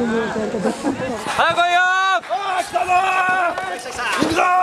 早く来いよあ来たぞ行くぞ